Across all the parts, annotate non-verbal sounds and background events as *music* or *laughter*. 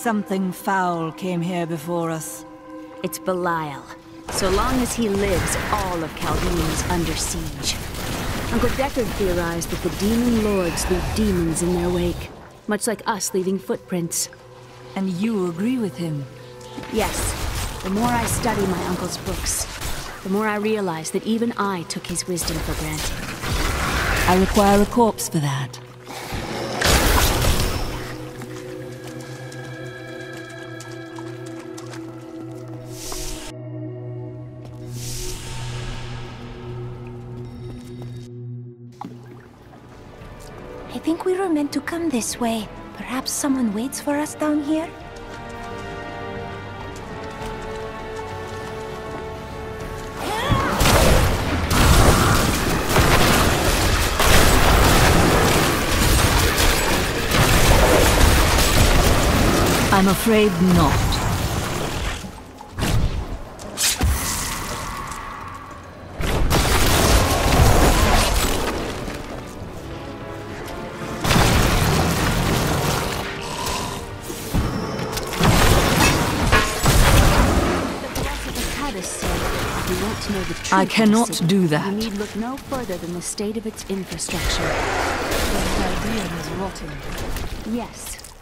something foul came here before us. It's Belial. So long as he lives, all of Caldeum is under siege. Uncle Deckard theorized that the demon lords leave demons in their wake, much like us leaving footprints. And you agree with him? Yes. The more I study my uncle's books, the more I realize that even I took his wisdom for granted. I require a corpse for that. Think we were meant to come this way. Perhaps someone waits for us down here? I'm afraid not. I cannot do that. You need look no further than the state of its infrastructure. The idea is rotten. Yes,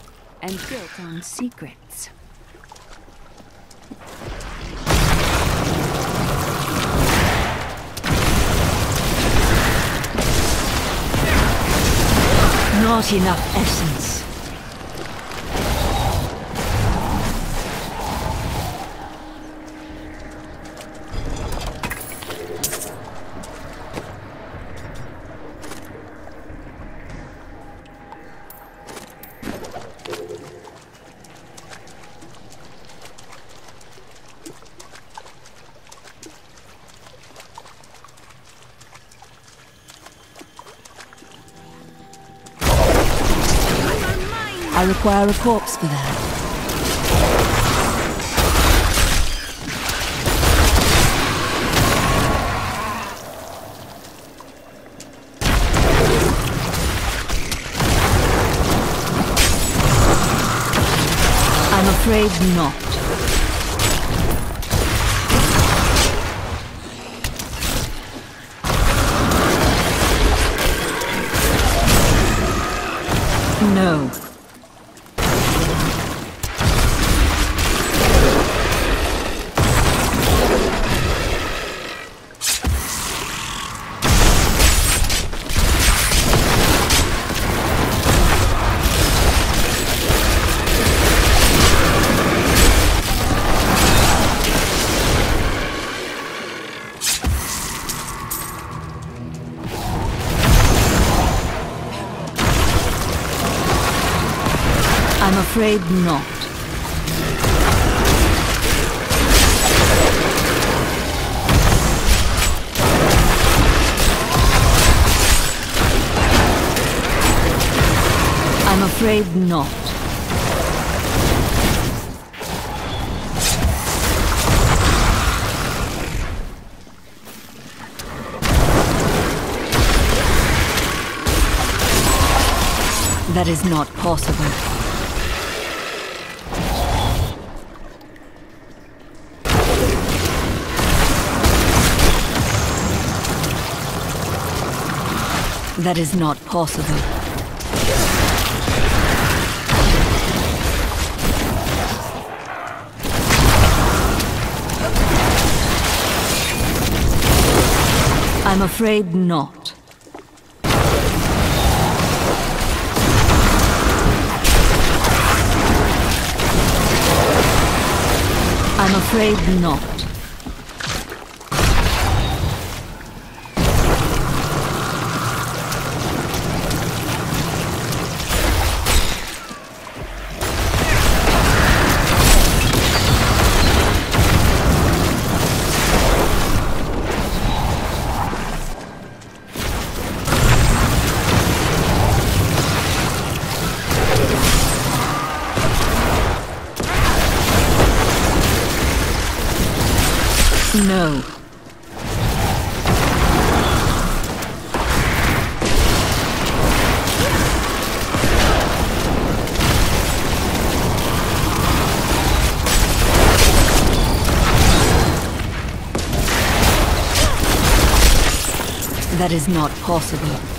and built on secrets. Not enough essence. Require a corpse for that. I'm afraid not. No. Afraid not. I'm afraid not. That is not possible. That is not possible. I'm afraid not. I'm afraid not. That is not possible.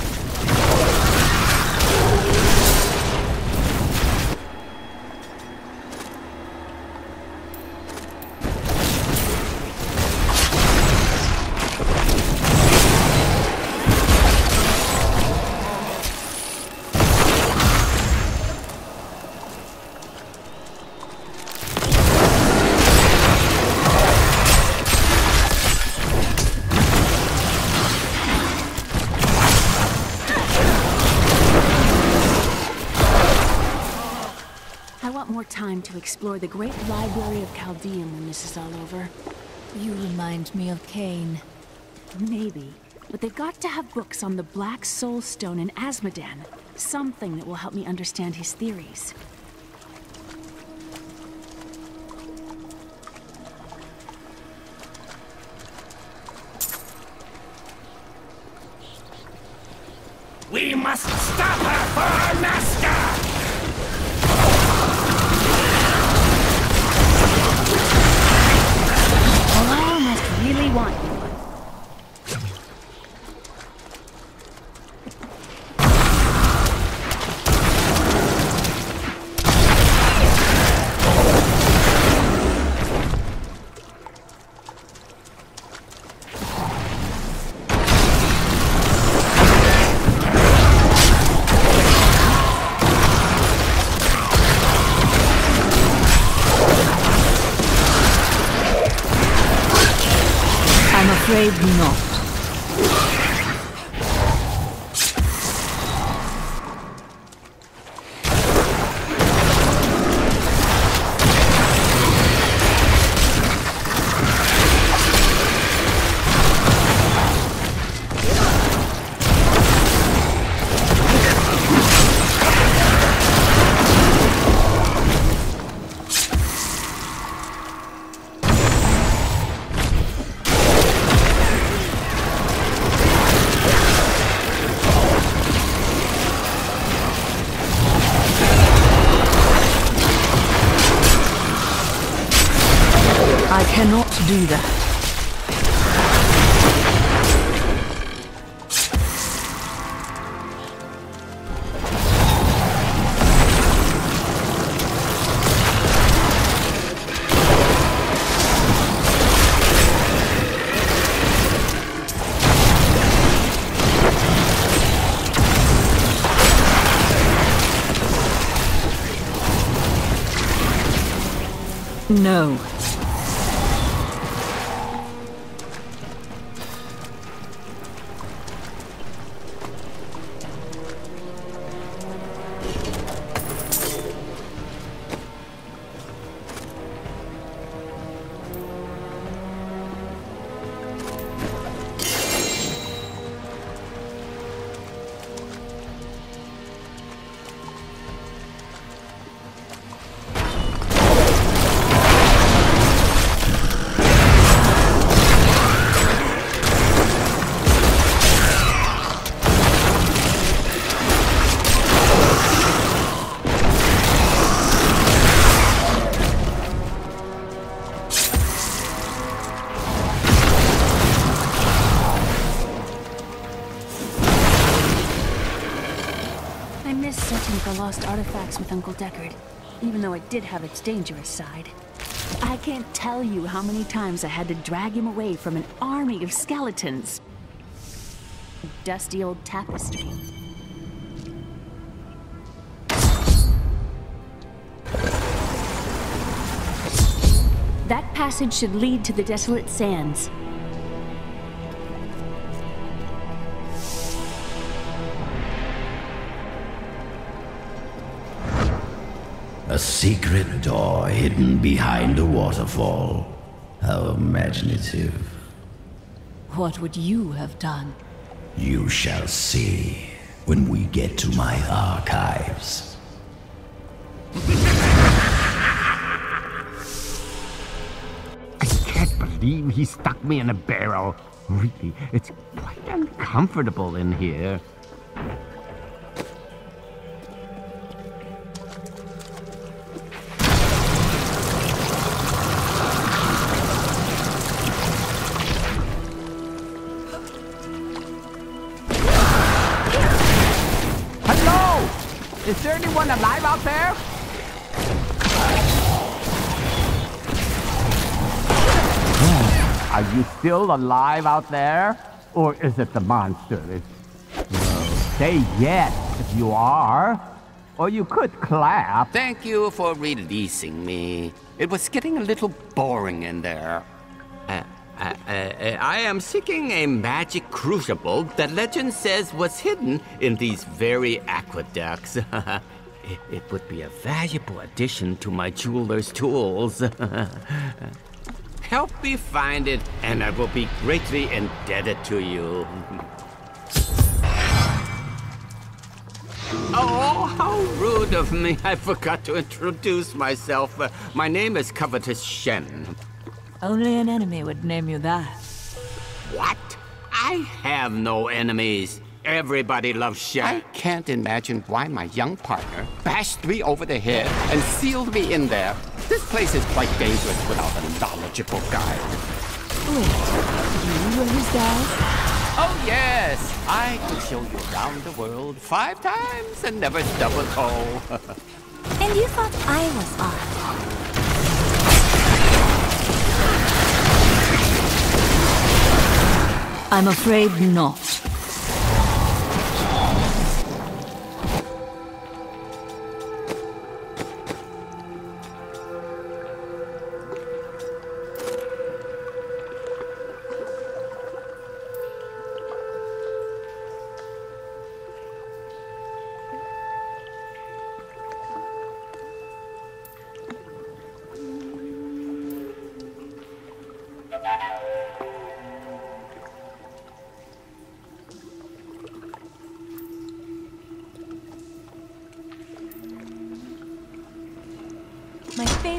Explore the great library of Caldeum when this is all over. You remind me of Cain. Maybe. But they've got to have books on the Black Soul Stone in Azmodan. Something that will help me understand his theories. We must stop her for our master! Really afraid not. Cannot do that. No. With Uncle Deckard, even though it did have its dangerous side. I can't tell you how many times I had to drag him away from an army of skeletons. A dusty old tapestry. That passage should lead to the desolate sands. A secret door hidden behind a waterfall. How imaginative. What would you have done? You shall see when we get to my archives. I can't believe he stuck me in a barrel. Really, it's quite uncomfortable in here. There anyone alive out there? Are you still alive out there? Or is it the monster? Well, say yes if you are. Or you could clap. Thank you for releasing me. It was getting a little boring in there. Uh, uh, I am seeking a magic crucible that legend says was hidden in these very aqueducts. *laughs* it, it would be a valuable addition to my jeweler's tools. *laughs* Help me find it, and I will be greatly indebted to you. *laughs* Oh, how rude of me. I forgot to introduce myself. Uh, my name is Covetous Shen. Only an enemy would name you that. What? I have no enemies. Everybody loves Shen. I can't imagine why my young partner bashed me over the head and sealed me in there. This place is quite dangerous without a knowledgeable guide. Wait, you were his dad? Oh, yes. I could show you around the world five times and never stub a toe. And you thought I was odd. I'm afraid not.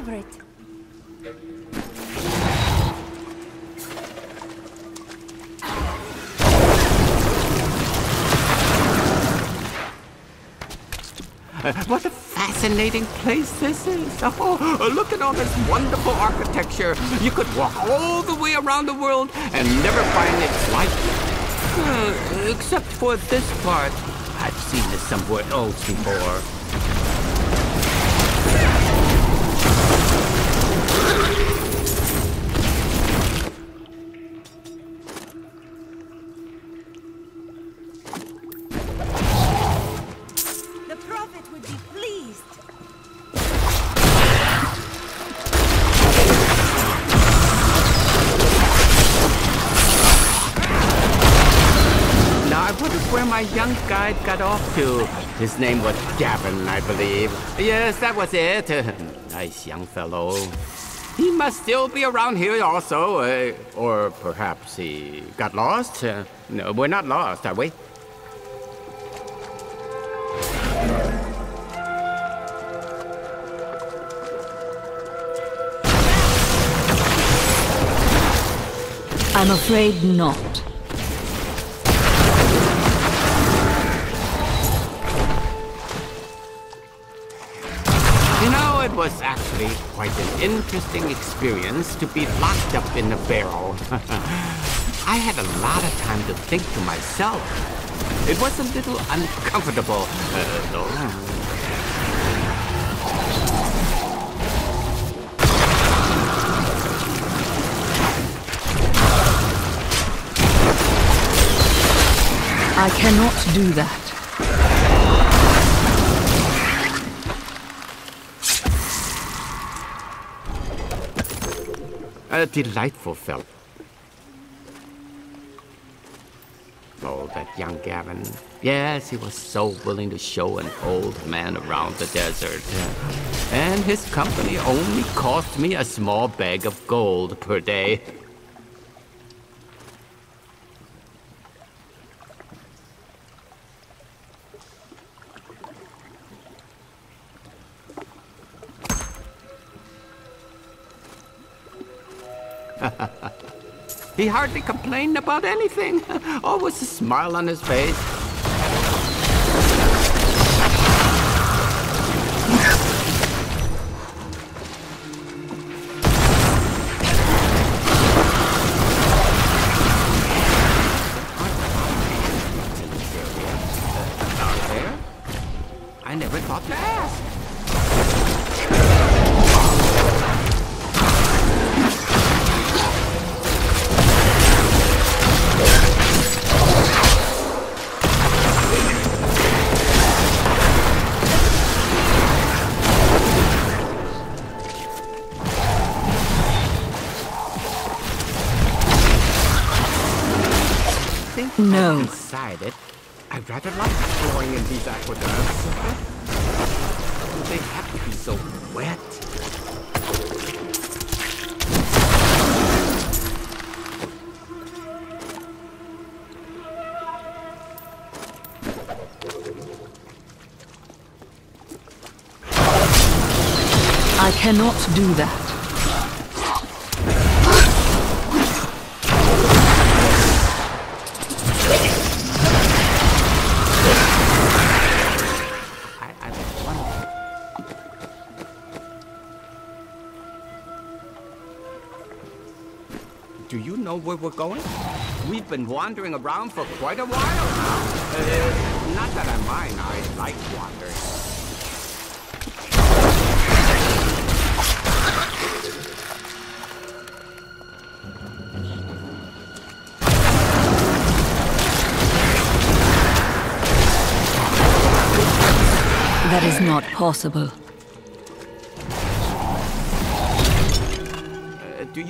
Favorite. What a fascinating place this is. *laughs* Oh, look at all this wonderful architecture. You could walk all the way around the world and never find its like. Uh, except for this part. I've seen this somewhere else before. Where my young guide got off to. His name was Gavin, I believe. Yes, that was it. *laughs* nice young fellow. He must still be around here also. Uh, or perhaps he got lost. Uh, no, we're not lost, are we? I'm afraid not. It was actually quite an interesting experience to be locked up in a barrel. *laughs* I had a lot of time to think to myself. It was a little uncomfortable, uh, though. I cannot do that. A delightful fellow. Oh, that young Gavin. Yes, he was so willing to show an old man around the desert. And his company only cost me a small bag of gold per day. He hardly complained about anything. *laughs* Always a smile on his face. In these aqueducts. Do they have to be so wet? I cannot do that. Do you know where we're going? We've been wandering around for quite a while now. Uh, not that I mind, I like wandering. That is not possible.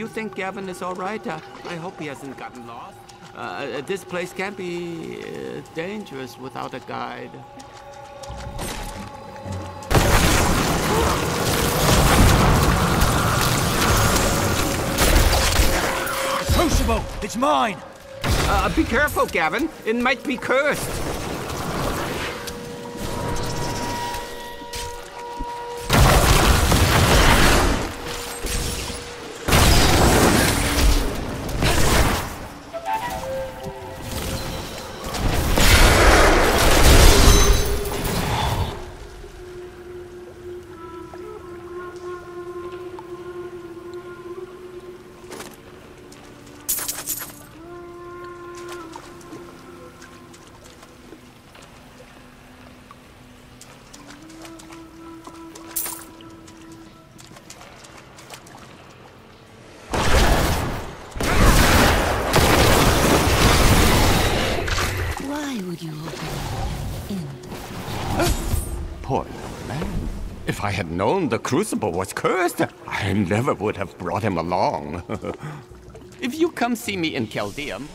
You think Gavin is all right? Uh, I hope he hasn't gotten lost. Uh, Uh, this place can be uh, dangerous without a guide. Crucible! It's mine! Uh, be careful, Gavin. It might be cursed. Known the crucible was cursed, I never would have brought him along. *laughs* if you come see me in Caldeum,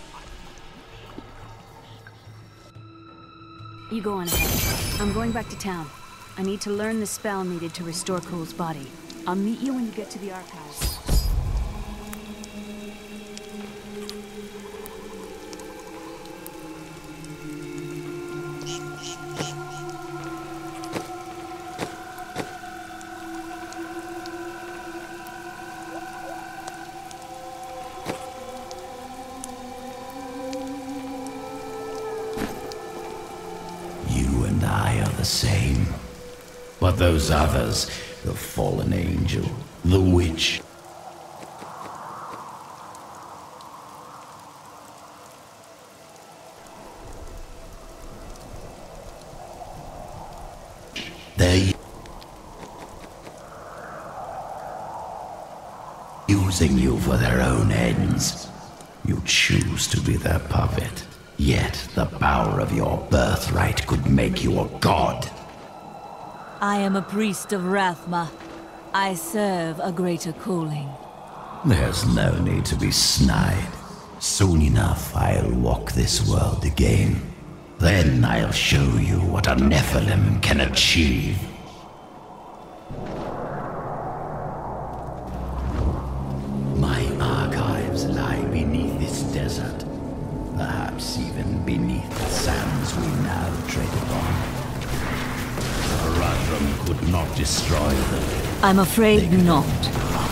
You go on ahead. I'm going back to town. I need to learn the spell needed to restore Kulle's body. I'll meet you when you get to the archives. Those others, the fallen angel, the witch, they're using you for their own ends. You choose to be their puppet. Yet the power of your birthright could make you a god. I am a priest of Rathma. I serve a greater calling. There's no need to be snide. Soon enough, I'll walk this world again. Then I'll show you what a Nephilim can achieve. My archives lie beneath this desert. Perhaps even beneath the sands we now tread upon. Could not destroy them. I'm afraid not.